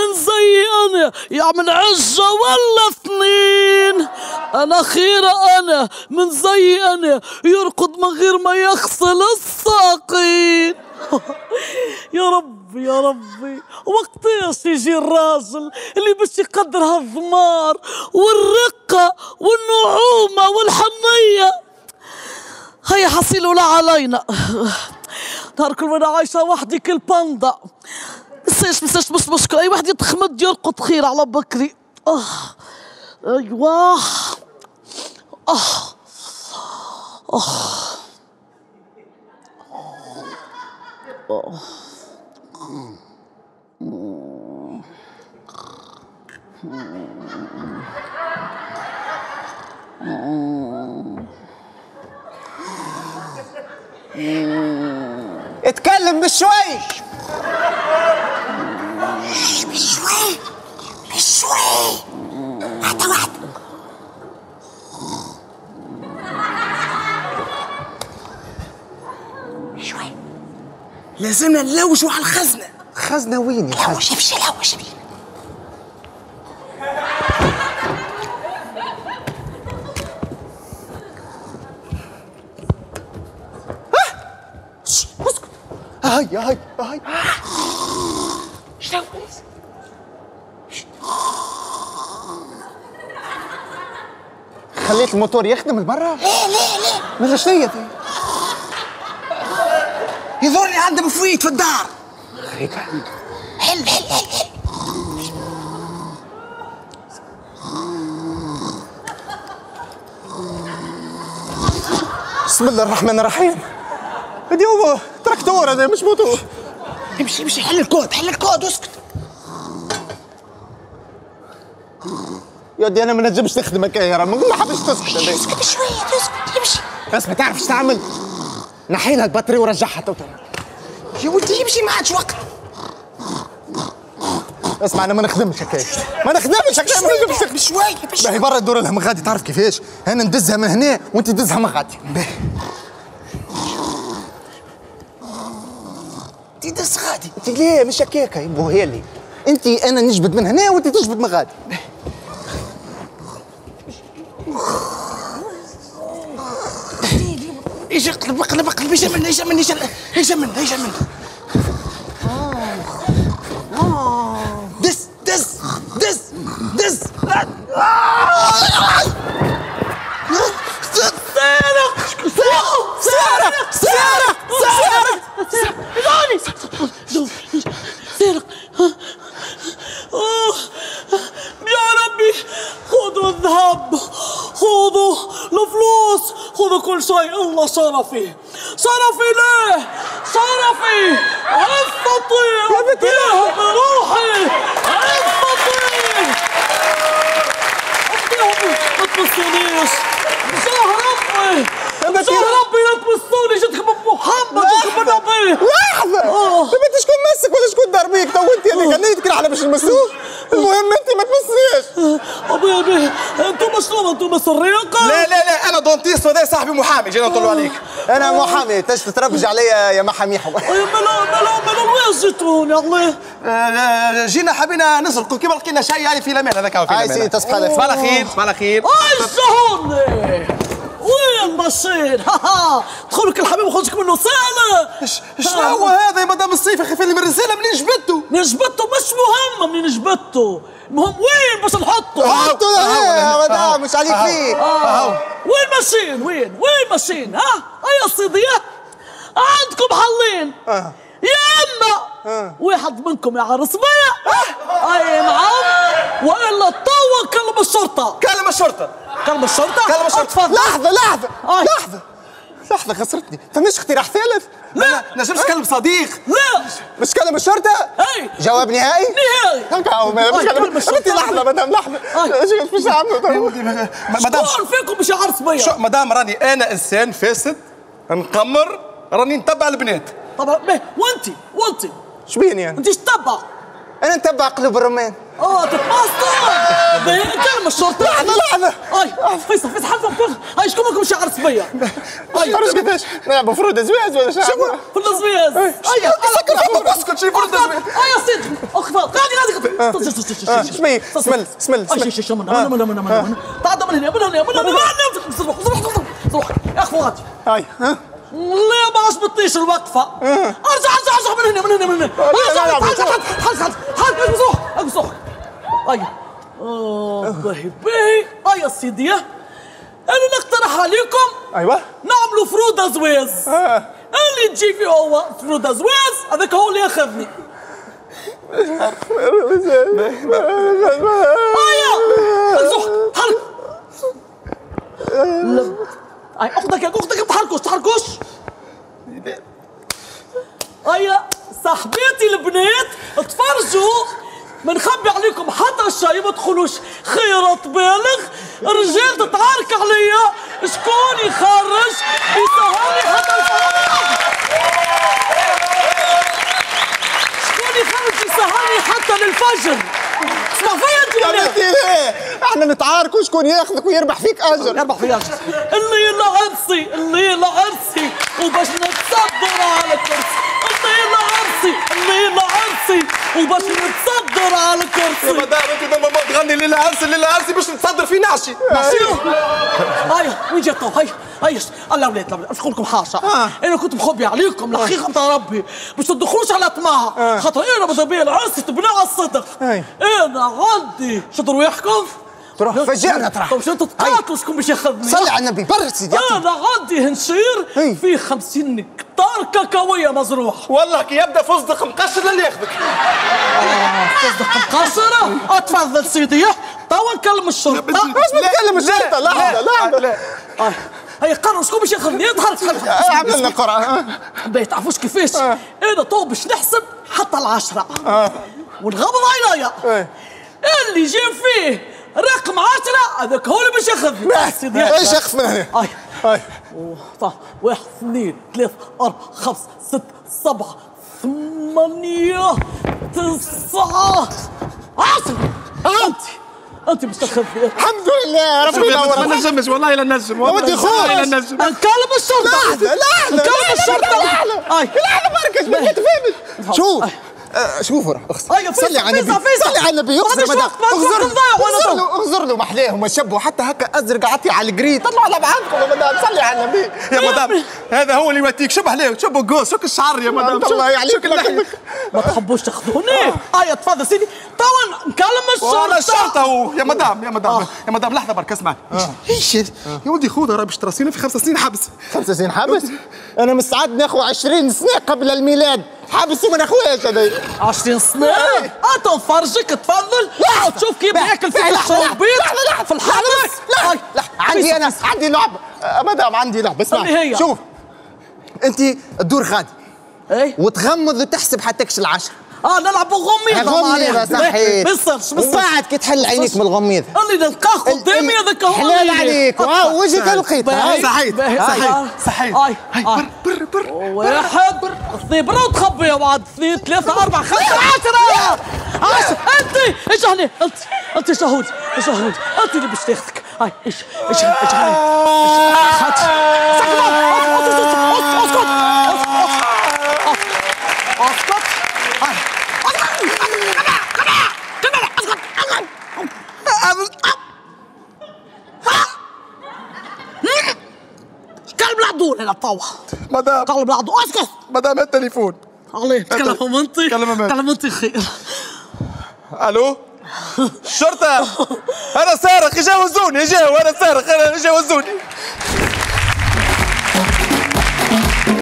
من زي أنا يعمل عجة ولا اثنين. أنا خيرة أنا من زي أنا يرقد من غير ما يغسل الساقين. يا ربي يا ربي. وقتاش يجي الراجل اللي باش يقدر هالضمار والرقة والنعومة والحنية. هيا حصيل ولا علينا. نهار كل وأنا عايشة وحدي كل باندا مساش مش مشكلة أي واحد يتخمد يرقد خير على بكري. آه. أيوة آه آه. آه. اتكلم بشوي. بشوي بشوي واحدة واحدة شوي. لازمنا نلوشوا على الخزنة. خزنة وين يا الخزنة؟ لوش امشي لوش امشي هاي هاي هاي شلون خليت الموتور يخدم المرة؟ ليه ليه ليه؟ ماذا شنو هي ذي؟ يظهر لي عنده مفويت في الدار. حل حل حل حل. بسم الله الرحمن الرحيم. هدي هو تراكتور هذا مش موتور امشي امشي حل الكود حل الكود واسكت يا ودي أنا ما نجمش نخدمك يا رب ما حبش تسكت. اسكت شوية اسكت امشي بس ما تعرف إيش تعمل. نحي لها البطارية ورجعها تو يا ولدي امشي ما عادش وقت اسمع أنا ما نخدمش هكاك ما نخدمش هكاك ما نخدمش. هكاك. بشوية بشوية باهي برا الدور لها من غادي. تعرف كيفاش؟ أنا ندزها من هنا وأنت تدزها من غادي. باهي. تدس غادي. أنت ليه؟ مش هكاك هي اللي. أنت أنا نجبد من هنا وأنت تجبد من غادي. إيش اقلب اقلب اقلب إيش من إيش من إيش إيش من إيش من دس دس دس دس سارق سارق سارق دوني سارق أوه. يا ربي خذوا الذهب كل شيء الله شرفي شرفي ليه؟ شرفي عفتي وديهم بروحي. عفتي وديهم ما تبصونيش. جاه ربي. جاه ربي لا تبصوني. جدكم ابو محمد جدكم النبي لحظة آه. انت شكون مسك ولا شكون دار بيك؟ تو انت هذيك أنا يذكر على باش نمسوه. المهم أنت ما تمسنيش أبي أبي أنتم شنو أنتم سريقه لا دونتيست وهذا صاحبي محامي جينا نطلوا عليك. أنا محامي تاش تتربج عليا يا محاميحو ملا ملا ملا وين يا الله؟ آه، جينا حبينا نسرقوا كيما لقينا شيء يعني في الامان هذاك في الامان سي تصبح على صباح خير صباح الخير. أي شهوني وين ماشيين ها ها. دخلك الحبيب وخرجك منه. سهله إيش شنو هو هذا يا مدام الصيف أخي فين من الرسالة منين جبته؟ منين جبته؟ مش مهم منين جبته. المهم وين باش نحطه؟ حطوا له يا مدام مش عليك فيه. وين ماشيين؟ وين؟ وين ماشيين؟ ها؟ أي صيدية عندكم حلين. آه. يا أما! واحد منكم يعرس بيا. أي نعم وإلا كلم الشرطة. كلم الشرطة. كلم الشرطة؟ كلم الشرطة. اتفضل. لحظة لحظة آه. لحظة. لحظة خسرتني. فمش اقتراح ثالث؟ لا. نجمش نكلم صديق. لا. مش كلم الشرطة؟ اي جواب نهائي؟ نهائي. هكا مش آه، كلم كلم الشرطة. بنتي لحظة مدام لحظة. آه. مش عامله تو؟ مدام. شكون فيكم؟ باش يعرس بيا شو مدام راني أنا إنسان فاسد نقمر راني نتبع البنات. طبعا به وانتي وانتي. شبين يعني؟ انت تتبع أنا نتبع قلوب الرمان آه تتماسطر به كلم الشرطه لحظة لحظة اي فيصل فيصل حلفة بفخ هاي شكون منكم يعرس صبيه هيا خرج قداش نلعبوا فرود زواز ولا شو شو؟ في الزوياز هيا اسكت شي فرد هيا سيدي اخفض غادي غادي شمي سمل سمل اي شي سمل شي من هنا من هنا من هنا تعال من هنا من هنا من هنا صروح صروح صروح يا أخي غادي هاي ها لا ما عجبتنيش الوقفة ارجع ارجع ارجع من هنا من هنا من هنا لا، لا، لا، هيا آه باهي هيا سيدي. أنا نقترح عليكم. أيوه. نعملوا فروض ازواز آه. اللي تجي فيه هو فروض ازواز هذاك هو اللي ياخذني. هيا روح حرك لا. هاي أختك يا أختك ما تحركوش. تحركوش هيا صاحباتي البنات تفرجوا. ما نخبي عليكم حتى شيء ما تدخلوش خيرة بالغ الرجال تتعارك عليا. شكون يخرج؟ يسهرني حتى الفجر. شكون يخرج يسهرني حتى للفجر؟ اسمع فيا انت ليه إحنا نتعاركوا شكون ياخذك ويربح فيك اجر. يربح في اجر. الليلة عرسي الليلة عرسي. وباش نتصدر على الكرسي. عرسي الليلة عرسي؟ وباش نتصدر على يا الكرسي مدام انت ما ما تغني ليلة عرسي ليلة عرسي باش نتصدر في نعشي. ماشي هيا وين جات هيا هيا. الله ولاد الله نقول لكم حاجة أنا كنت مخبي عليكم الحقيقة نتاع ربي. باش تدخلوش على طمع خاطر أنا ماذا بيا العرس تبنى على الصدق. أنا عندي. شد رواحكم تروح فجأة تروح. طب شو تتقاتلوا شكون باش ياخذني؟ صلي على النبي برد سيدي. أنا عندي هنشير. فيه خمسين كتار كاكاوية مزروع. والله كي يبدأ فستق مقشر اللي ياخذك. تصدق مقصرة أتفضل سيدي. توا نكلم الشرطة. إيش بتكلم الشرطة؟ لحظه لحظه آه. هيا قرروا شكون باش ياخذني يظهر اعمل لنا قرعة. باهي تعرفوش كيفاش أنا تو باش نحسب؟ حتى العشرة. ونغمض عينيا إيه. اللي جا فيه رقم عشرة هذاك هو اللي باش ياخذني. إيش اخف من هنا. واحد اثنين ثلاثة أربعة خمسة ستة سبعة ثمانية تسعة. عشرة أنت أنت مش تاخذني الحمد لله ربي ما ينور. نجمش والله لا نجم والله ودي خوش. والله لا نجم. نكلم الشرطة. لحظه لحظه نكلم الشرطة. لحظه هاي لحظه بركز ما تفهمش شوف. آه، شوف ورا اخس أيوة، صلي على النبي. صلي على النبي وقت، ما اغزر تو. له اغزر له محليهم وشبوا حتى هكا ازرق عطي على الجريد. طلعوا على بعضكم يا مدام. صلي على النبي. يا مدام هذا هو اللي يوتيك شبه عليه شبه قوس. شوك الشعر يا مدام. الله يعليك. ما تحبوش تاخذوني هيا تفضل سيدي. توا نكلم ولا الشرطة. هو يا مدام يا مدام يا مدام لحظة برك اسمعني إيش يا ولدي خذها راه باش تراسينا في خمس سنين حبس. خمس سنين حبس؟ أنا مستعد ناخذ 20 سنة قبل الميلاد. حبس وما ناخذهاش هذا. 20 سنة؟ إيه. أنت نفرجك تفضل. تشوف كيف ياكل لحظة، لحظة، لحظة، لحظة، في الحبس لا. لا. عندي أنا عندي لعبه آه، مدام عندي لعبه اسمع؟ شوف. أنت تدور غادي. إيه؟ وتغمض وتحسب حتكش العشر. آه نلعب غميضة غميضة صحيح. بصرش ومن بعد كي تحل عينيك من الغميض. اللي نلقاه قدامي هذاك هو حلال عليك. وجهك لقيت صحيح، صحيح، آه. صحيح. بر بر بر. واحد اثنين برا وتخبي يا بعد اثنين ثلاثة أربعة خمسة عشرة. عشرة. أنت إيش هني أنت أنت شهود. شهود؟ أنت اللي باش تاخذك هاي إيش إيش إيش هني اسكت اسكت اسكت هاي كلب العدول أنا طوع مدام. كلب العدول أسكت. مدام التليفون عليه تكلم منطي تكلم. تكلم منطي خير. ألو؟ الشرطة أنا سارق يجاوزوني يجاو أنا سارق أنا يجاوزوني.